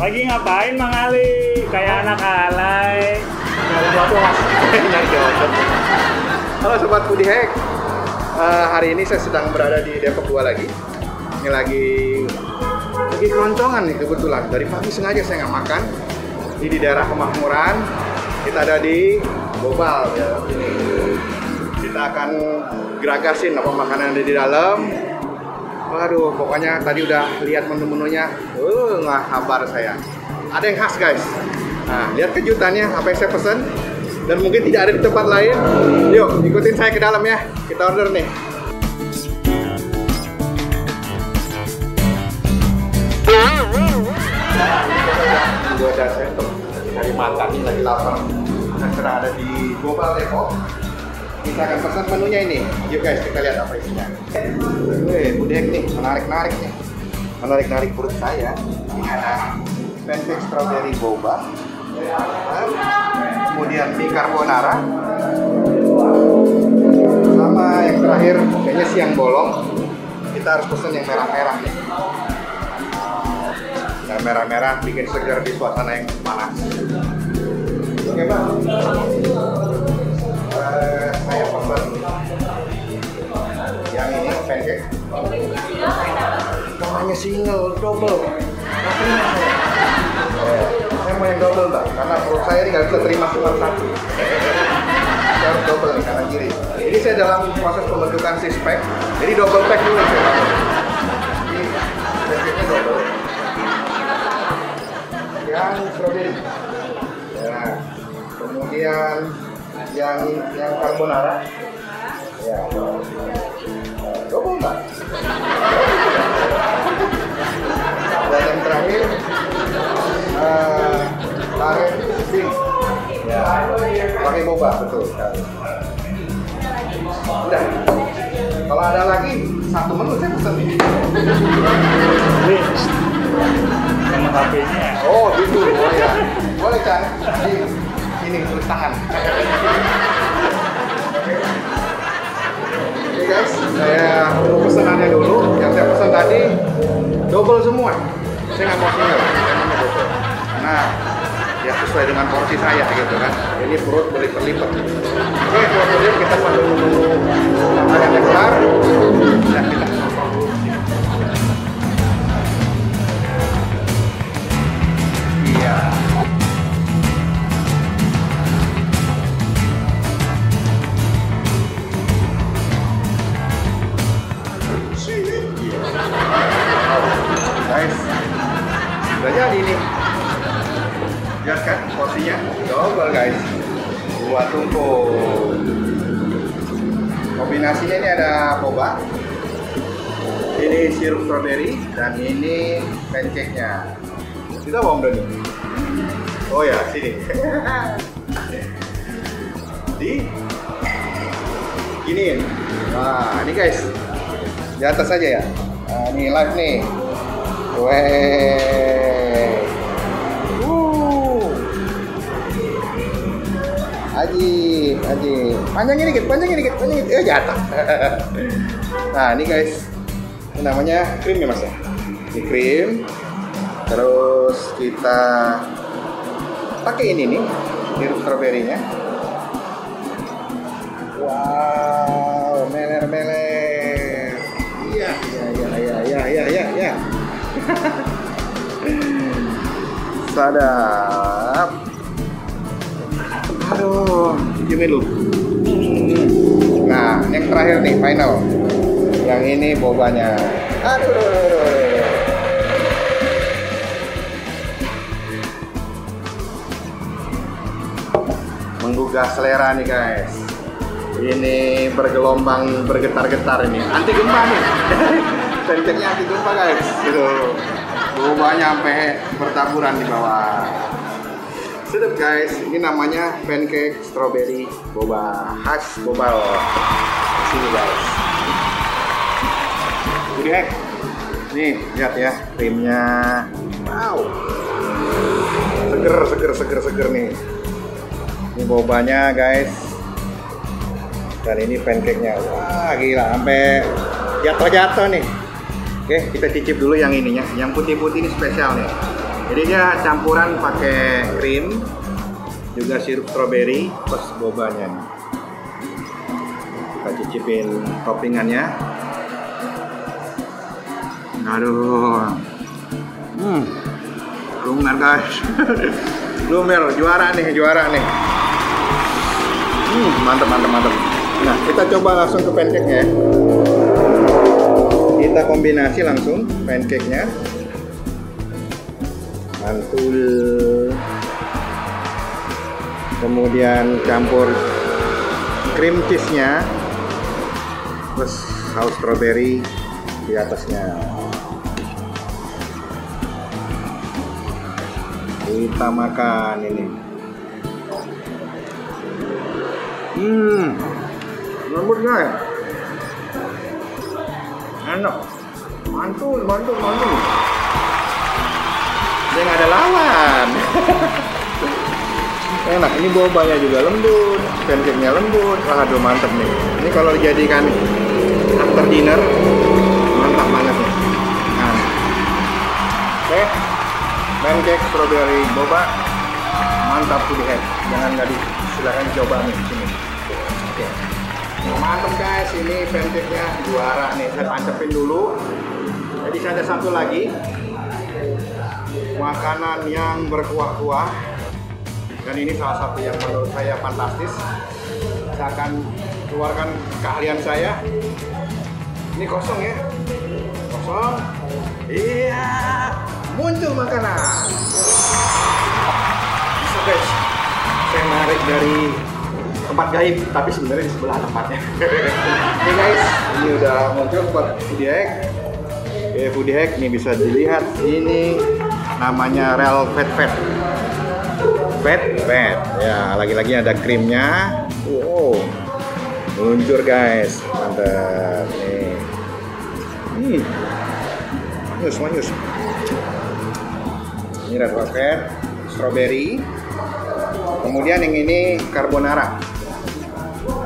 Lagi ngapain Mang Ali? Kayak anak alay. Nyari. Halo sobat foodie hack. Eh, hari ini saya sedang berada di Depok 2 lagi. Ini lagi lagi keroncongan nih kebetulan. Dari pagi sengaja saya nggak makan. Ini di daerah Kemakmuran. Kita ada di Bobal ya. Ini. Kita akan geragasin apa makanan ada di dalam. Waduh, pokoknya tadi udah lihat menu-menunya. Uh, nggak kabar saya. Ada yang khas guys. Nah, lihat kejutannya apa yang saya pesan dan mungkin tidak ada di tempat lain. Yuk, ikutin saya ke dalam ya. Kita order nih. Gue ada makan nih lagi lapar. Sedang ada di Global Depok. Kita akan pesan menunya ini. Yuk guys, kita lihat apa isinya. Wih, budek nih, menarik-narik nih. Menarik-narik perut saya. Ini ada pancake strawberry boba. Kemudian mie carbonara. Sama yang terakhir, kayaknya siang bolong. Kita harus pesen yang merah-merah nih. Yang merah-merah bikin segar di suasana yang panas. Oke, Pak. Namanya single double. Terima saya. Eh, saya mau yang double mbak. Karena perut saya ini nggak bisa terima cuma satu. Saya harus double nih kanan kiri. Ini saya dalam proses pembentukan six pack. Jadi double pack dulu saya. Pakai ini pancake-nya double. Yang strawberry ya. Kemudian yang yang carbonara ya mbak dan yang terakhir uh, laren pink ya. Pakai boba betul sekali. Udah. Kalau ada lagi satu menu saya pesan Wih, sama HP-nya. oh gitu. Oh ya boleh kan di ini tulis tangan guys, saya tunggu pesanannya dulu. Yang saya pesan tadi double semua. Saya nggak mau single. Karena ya sesuai dengan porsi saya gitu kan. Ini perut berlipat-lipat. Oke, kalau kita sambil menunggu makanannya kelar, dan kita porsinya. Double guys. Dua tumpuk kombinasinya ini ada boba. Ini sirup strawberry dan ini pancake nya kita mau Doni. Oh ya sini. Di. Giniin. Nah ini guys. Di atas aja ya. Nah, ini live nih. Weh. Aji, aji. Panjangin dikit, panjangin dikit, panjangin dikit. Eh, jatuh. nah, ini guys. Ini namanya krim ya, Mas ya? Ini krim. Terus kita pakai ini nih, sirup strawberry-nya. Wow, meler-meler. Iya, iya, iya, iya, iya, iya, iya, iya. Aduh, gini lu. Nah, yang terakhir nih, final. Yang ini bobanya. Aduh. aduh, aduh. Menggugah selera nih guys. Ini bergelombang, bergetar-getar ini. Anti gempa nih. Pancake-nya anti gempa guys. Gitu. Bobanya sampai bertaburan di bawah. Sedap guys, ini namanya pancake strawberry boba khas bobal. Sini guys. Udah hack. Nih, lihat ya krimnya. Wow. Seger, seger, seger, seger nih. Ini bobanya guys. Dan ini pancake-nya. Wah, gila sampai jatuh-jatuh nih. Oke, kita cicip dulu yang ininya. Yang putih-putih ini spesial nih. Jadi dia campuran pakai krim, juga sirup stroberi, plus bobanya. Kita cicipin toppingannya. Aduh. Hmm. Lumer guys. Lumer juara nih, juara nih. Hmm, mantap mantap mantap. Nah, kita coba langsung ke pancake-nya. ya. Kita kombinasi langsung pancake-nya. Mantul. Kemudian campur cream cheese-nya plus saus strawberry di atasnya. Kita makan ini. Hmm, lembut guys. Enak. Mantul, mantul, mantul. Nggak ada lawan. Enak, ini bobanya juga lembut, pancake-nya lembut. Wah, aduh mantep nih. Ini kalau dijadikan after dinner, mantap banget nih. Nah. Oke, pancake strawberry boba, mantap tuh head. Jangan nggak di, silakan coba nih di sini. Oke. Mantap guys, ini pancake-nya juara nih. Saya tancepin dulu. Jadi ada satu lagi makanan yang berkuah-kuah dan ini salah satu yang menurut saya fantastis. Saya akan keluarkan keahlian saya. Ini kosong ya, kosong. Iya, muncul makanan. Bisa guys, saya narik dari tempat gaib, tapi sebenarnya di sebelah tempatnya. Oke guys, ini udah muncul buat foodie hack. Oke, foodie hack ini bisa dilihat ini namanya real fat fat. Fat fat. Ya, lagi-lagi ada krimnya. Wow. Luncur guys. Mantap. Nih. Hmm. Manyus, manyus. Ini red velvet, strawberry. Kemudian yang ini carbonara.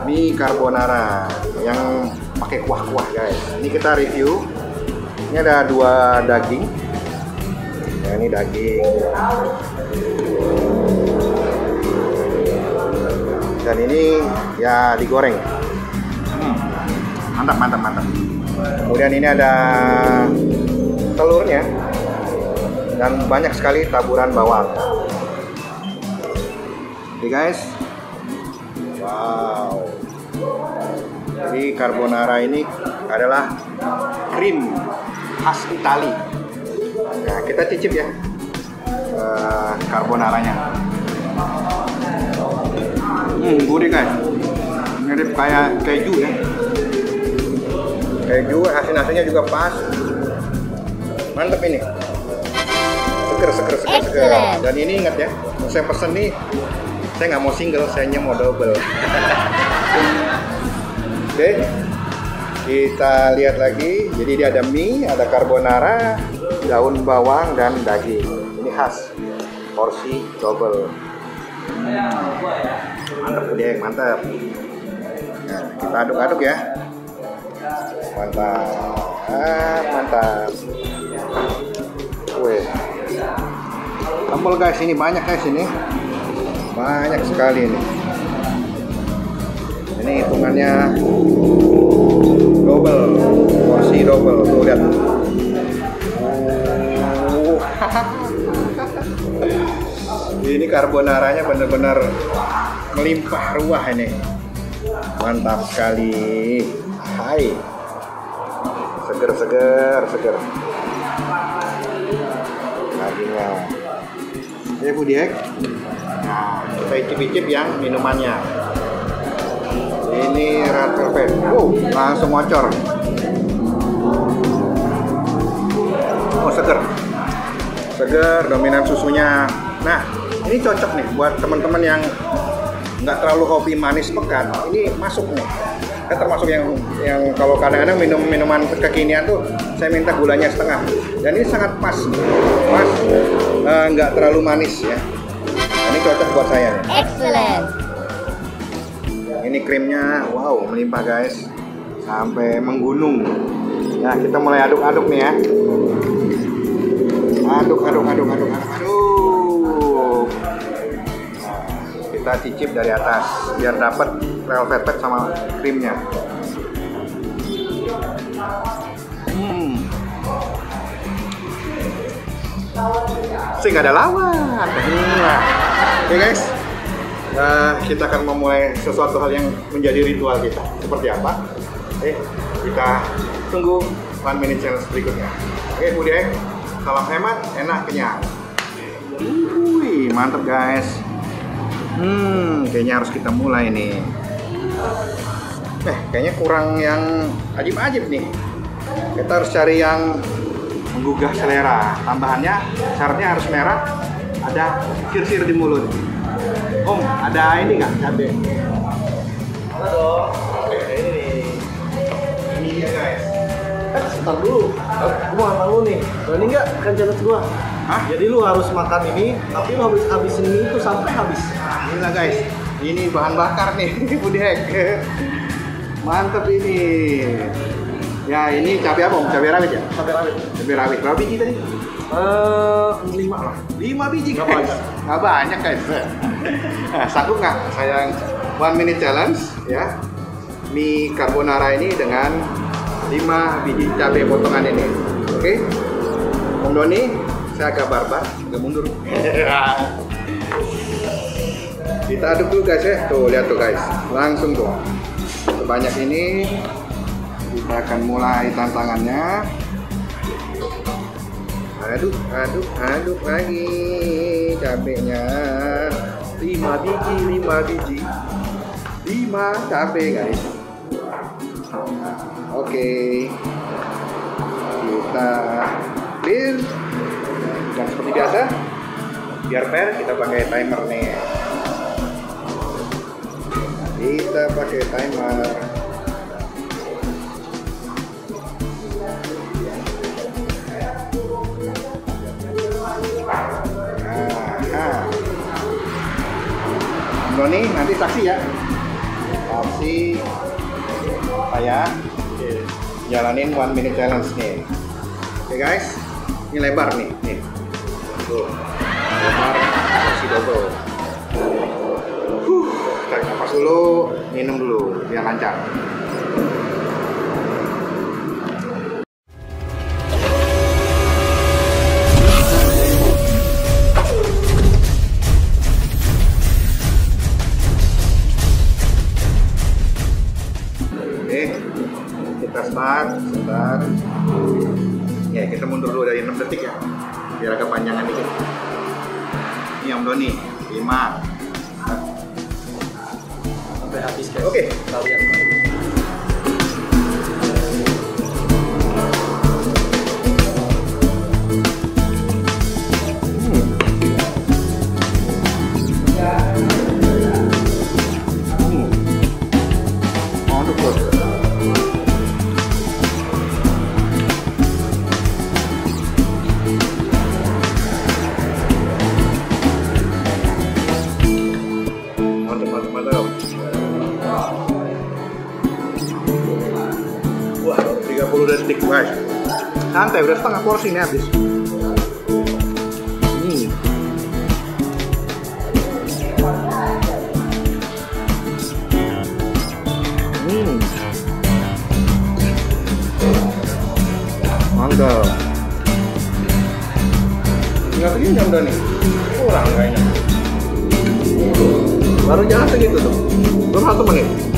Ini carbonara yang pakai kuah-kuah guys. Ini kita review. Ini ada dua daging. Ya, ini daging. Dan ini ya digoreng. Hmm. Mantap, mantap, mantap. Kemudian ini ada telurnya dan banyak sekali taburan bawang. Oke guys. Wow. Jadi carbonara ini adalah krim khas Itali. Nah, kita cicip ya eh, carbonaranya. Hmm, gurih guys. Mirip kayak keju ya. Keju, asin-asinnya juga pas. Mantep ini. Seger, seger, seger, seger. Dan ini ingat ya, saya pesen nih, saya nggak mau single, saya mau double. Oke, kita lihat lagi. Jadi dia ada mie, ada carbonara, daun bawang dan daging. Ini khas porsi double. Mantap gede, mantap. Nah, kita aduk-aduk ya. Mantap, ah, mantap. Wih, Sambal guys, ini banyak guys ini. Banyak sekali ini. Ini hitungannya double, porsi double. Tuh lihat. Ini carbonaranya benar-benar melimpah ruah ini. Mantap sekali. Hai. Seger, seger, seger. Dagingnya. Ini Budiek. Nah, kita icip-icip yang minumannya. Ini red velvet. Wow, langsung ngocor. Oh, seger. Seger, dominan susunya. Nah, ini cocok nih buat teman-teman yang nggak terlalu hobi manis pekat. Ini masuk nih. Kan termasuk yang yang kalau kadang-kadang minum minuman kekinian tuh saya minta gulanya setengah. Dan ini sangat pas, pas eh, nggak terlalu manis ya. Ini cocok buat saya. Excellent. Ini krimnya, wow, melimpah guys, sampai menggunung. Nah, kita mulai aduk-aduk nih ya. Aduk, aduk, aduk, aduk, aduk. Kita cicip dari atas biar dapat vel velvet sama krimnya. Hmm. Sih nggak ada lawan. Nah. Oke guys, Nah, kita akan memulai sesuatu hal yang menjadi ritual kita. Seperti apa? Eh, kita tunggu one minute challenge berikutnya. Oke, kemudian salam hemat, enak, kenyang. Wih, mantap guys. Hmm, kayaknya harus kita mulai nih. Eh, kayaknya kurang yang ajib-ajib nih. Kita harus cari yang menggugah selera. Tambahannya, syaratnya harus merah, ada sir-sir di mulut. Om, ada ini nggak cabai? Ada dong. Ini nih. Ini dia guys. Eh, sebentar dulu. Gua mau nanya lu nih. Berani nggak kan challenge gua? Hah? Jadi lu harus makan ini, tapi lu habis habisin ini tuh sampai habis. Nah, inilah guys. Ini bahan bakar nih, Budi Hek. Mantep ini. Ya, ini cabai apa? Cabai rawit ya? Sampai rawit. Cabai rawit. Berapa biji tadi? Eh, lima lah. 5 biji guys. banyak. Nggak banyak guys. Nah, sanggup nggak saya one minute challenge ya? Mie carbonara ini dengan 5 biji cabai potongan ini. Oke? Om Doni, saya agak barbar, agak mundur. Kita aduk dulu guys ya. Tuh, lihat tuh guys. Langsung tuh. Sebanyak ini kita akan mulai tantangannya. Aduk, aduk, aduk lagi cabenya. 5 biji, 5 biji. 5 cabai guys. Oke. Kita clear. Dan seperti biasa, biar fair kita pakai timer nih. Kita pakai timer. Doni nanti saksi ya. Saksi saya jalanin one minute challenge nih. Oke guys, ini lebar nih, nih. Double. Huh, tarik nafas dulu, minum dulu biar lancar. Kita start, sebentar. Ya, kita mundur dulu dari 6 detik ya. Biar agak panjangan dikit. Ini Om Doni, 5. Sampai habis guys. Oke. Kalian. Santai, udah setengah porsi nih habis. Hmm. Hmm. Mantap. Nggak begini udah nih. Kurang kayaknya. Baru jalan segitu tuh. Belum satu menit.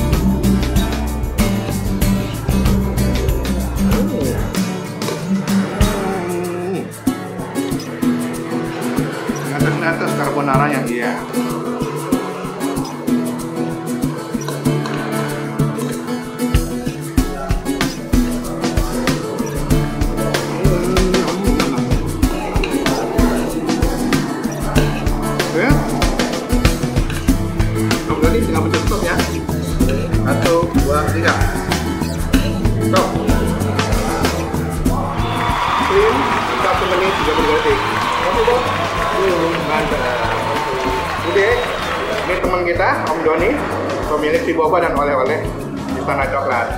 Stop. Clean, satu menit tiga puluh detik. Oke dong. Mantap. Udah, ini teman kita, Om Doni, pemilik si boba dan oleh-oleh di Istana Coklat.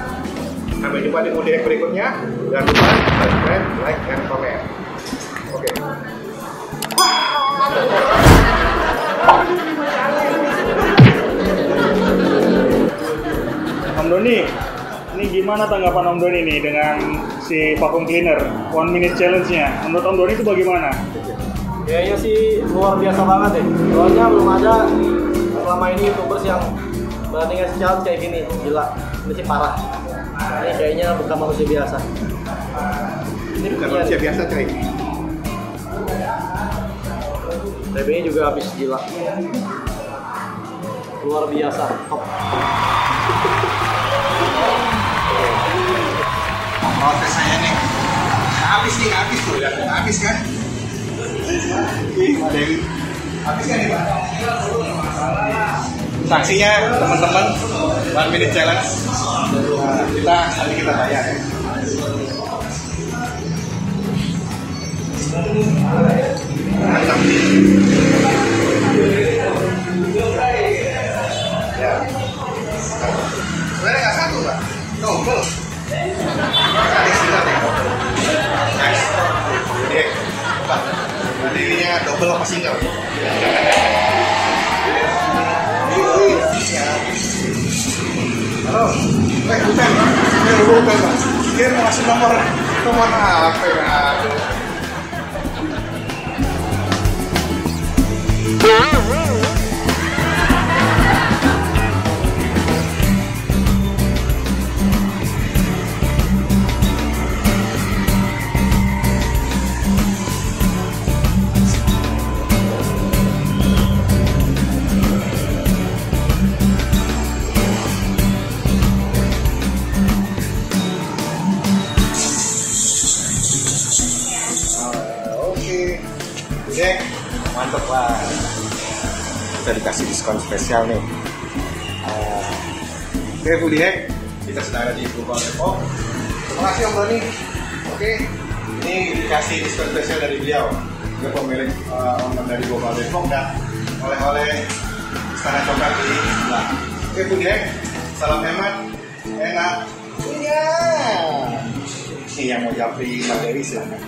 Sampai jumpa di UDX berikutnya. Jangan lupa subscribe, like, dan komen. Oke. Om Doni, ini gimana tanggapan Om Doni nih dengan si vacuum cleaner one minute challenge-nya? Menurut Om Doni itu bagaimana? Kayaknya sih luar biasa banget ya. Soalnya belum ada selama ini youtubers yang berani ngasih challenge kayak gini. Gila, ini sih parah. Ini kayaknya bukan manusia biasa. Ini bukan manusia biasa coy. TB-nya juga habis gila. Luar biasa, top. Proses saya nih. Habis nih, habis tuh. Lihat, habis kan? Ada yang habis kan nih, Pak? Sanksinya teman-teman one minute challenge. Kita nanti kita bayar ya. Mantap. Ya. Sebenarnya nggak satu, Pak. Double. Ininya double apa single? Halo, eh bukan, ini bukan pak. Dia ngasih nomor nomor HP aduh. Spesial nih. Ah, Oke, Budek, kita sedang ada di Global Depok. Terima kasih Om Doni. Oke, ini dikasih diskon spesial dari beliau. Dia pemilik uh, owner dari Global Depok dan oleh-oleh istana coklat di sebelah. Oke, Budek, salam hemat, enak, punya. Ini yang mau japri materi silahkan.